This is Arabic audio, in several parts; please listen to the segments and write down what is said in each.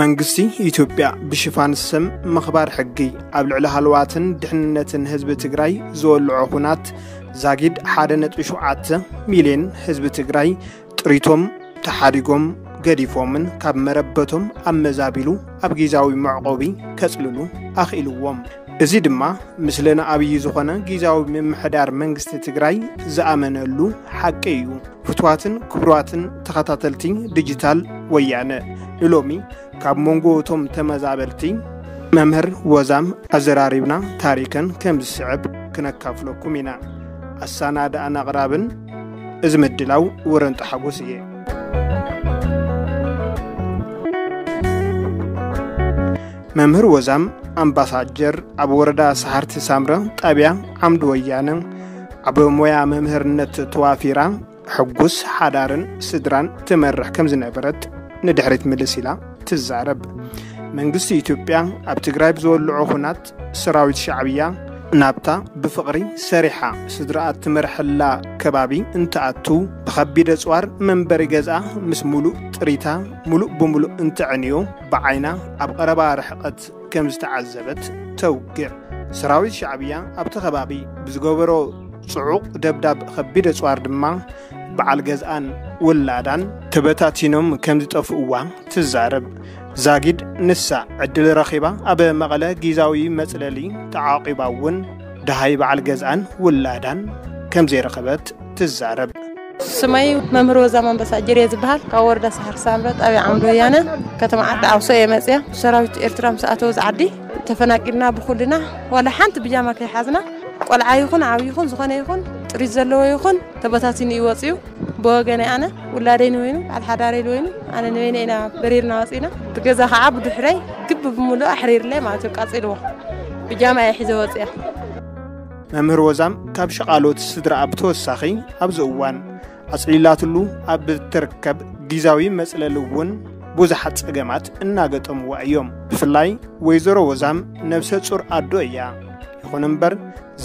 መንግስቲ ኢትዮጵያ ብሽፋን ስም ምኽባር ሕጊ ኣብ ልዕሊ ሃልዋትን ድሕንነትን ህዝቢ ትግራይ ዘወልዖ ኩናት ዛጊድ 1.7 ሚልዮን ህዝቢ ትግራይ ጥሪቶም ተሓዲጎም ገዲፎምን ካብ መረበቶም ኣመዛቢሉ ኣብ ግዛዊ መዕቆቢ ከጽልሉ ኣኽኢልዎም እዚ ድማ ምስሊ ንኣብዪ ዝኾነ ግዛዊ ምምሕዳር መንግስቲ ትግራይ ዝኣመነሉ ሓቂ እዩ ፍትዋትን ክቡራትን ተኸታተልቲ ዲጂታል ወያነ ንሎሚ ካብ መንጎ እቶም ተመዛበልቲ መምህር ወዛም ኣዘራሪብና ታሪከን ከም ዝስዕብ ክነካፍለኩም ኢና ኣሳናዳእን ኣቕራብን እዚ ምድላው ውረንጣ ሓጎስ እየ መምህር ወዛም አምባሳጀር፣ ኣብ ወረዳ ሳሕርቲ ሳምረ ጣብያ ዓምዲ ወያነ ኣብ ሞያ መምህርነት ተዋፊራ ሕጉስ ሓዳርን ስድራን ትመርሕ ከም ዝነበረት ንድሕሪት ምልስ ኢላ ትዛረብ መንግስቲ ኢትዮጵያ ኣብ ትግራይ ብዘበልዖ ኹናት ሰራዊት ሻዕብያ ናብታ ብፍቕሪ ሰሪሓ ስድራኣ እትመርሐላ ከባቢ እንትኣቱ ብኸቢድ ኣፅዋር መንበሪ ገዝኣ ምስ ሙሉእ ጥሪታ ሙሉእ ብምሉእ እንትዕንዮ ብዓይና ኣብ ቀረባ ርሕቐት ከም ዝተዓዘበት ተውግዕ ሰራዊት ሻዕብያ ኣብቲ ኸባቢ ብዝገበሮ صعوق دبداب خبيرة صوار دما بعالقزان ولادان تبتاتينوم كم تطفقوا تزارب زاجد نسا عدل رخيبة أبا مغلا جيزاوي مسللي تعاقبا ون دهاي بعالقزان ولادان كم زي رخبت تزارب سمعي ممرو زمان بس أجري زبال كورد سهر سامرت أبي عمرو يانا كتم عدى عوصية مسيا شراوت إرترام سأتوز عدي تفناك إنا بخلنا ولا حانت بجامك حزنا ቆልዓ ይኹን ዓብይ ይኹን ዝኾነ ይኹን ጥሪት ዘለዎ ይኹን ተበታቲኑ ይወፅ እዩ ብወገነይ ኣነ ውላደይ ንወይኑ በዓል ሓዳረይ ንወይኑ ኣነ ንበይነ ኢና በሪርና ወፂና እቲ ገዛ ከዓ ብድሕረይ ግብ ብምሉእ ኣሕሪርለይ ማለት እዩ ቃፂልዎ ብጃማ የ ሒዘ ወፅ እያ መምህር ወዛም ካብ ሸቓሎት ስድራኣ ብተወሳኺ ኣብዚ እዋን ኣፅሊላትሉ ኣብ እትርከብ ግዛዊ መፅለሊ እውን ብዙሓት ፀገማት እናገጠምዋ እዮም ብፍላይ ወይዘሮ ወዛም ነብሰ ፁር ኣዶ እያ ይኹን እምበር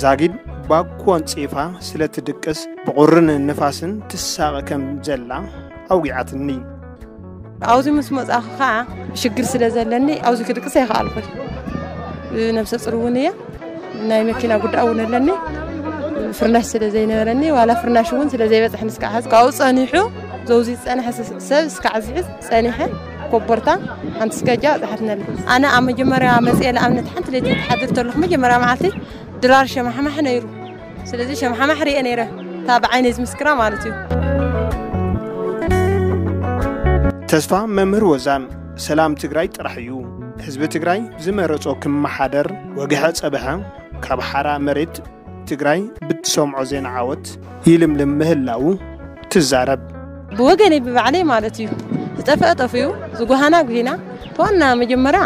ዛጊድ ባኮን ፂፋ ስለ ትድቅስ ብቑርን ንፋስን ትሳቐ ከም ዘላ ኣውጊዓትኒ ኣብዚ ምስ መጻኺ ከዓ ሽግር ስለ ዘለኒ ኣብዚ ክድቅስ ኣይከኣልኩን ነብሰ ፅር እውን እየ ናይ መኪና ጉዳእ እውን ኣለኒ ፍርናሽ ስለ ዘይነበረኒ ዋላ ፍርናሽ እውን ስለ ዘይበፅሕ ምስካዕ ካብኡ ፀኒሑ ዘውዚ ዝፀንሐ ሰብ ስካዕ ዝሕዝ ፀኒሐ ኮቦርታ ሓንቲ ስገጃ ፃሓፍነሉ ኣነ ኣብ መጀመርያ መፅአ ንኣብነት ሓንቲ ለይቲ ተሓድር ተለኹ መጀመርያ መዓልቲ ድራር ሸማሕማሕ ነይሩ ስለዚ ሸማሕማሕ ርአ ነይረ እታ ብዓይነ ዝምስክራ ማለት እዩ ተስፋ መምህር ወዛን ሰላም ትግራይ ጥራሕ እዩ ህዝቢ ትግራይ ዝመረፆ ክመሓደር ወግሐ ፀብሐ ካብ ሓራ መሬት ትግራይ ብትሰምዖ ዜና ዓወት ይልምልም ምህላው ትዛረብ ብወገነይ ብባዕለይ ማለት እዩ ዝጠፍአ ጠፍዩ ዝጓሃና ጉሂና ተዋና መጀመርያ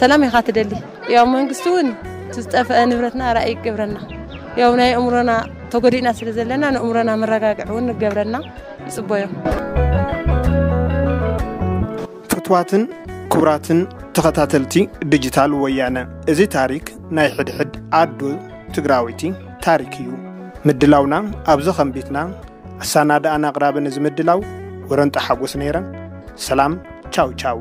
ሰላም ኢኻ ትደሊ ያው መንግስቲ እውን ዝጠፍአ ንብረትና ራእይ ይገብረና ያው ናይ እምሮና ተጎዲእና ስለ ዘለና ንእምሮና መረጋግዒ እውን ንገብረና ይፅበዮ ፍትዋትን ክቡራትን ተኸታተልቲ ዲጂታል ወያነ እዚ ታሪክ ናይ ሕድሕድ ኣዶ ትግራዊቲ ታሪክ እዩ ምድላውና ኣብዚ ኸንቢትና ኣሳናዳኣና ኣቕራብን እዚ ምድላው ወረንጣ ሓጎስ ነይረን ሰላም፣ ቻው ቻው።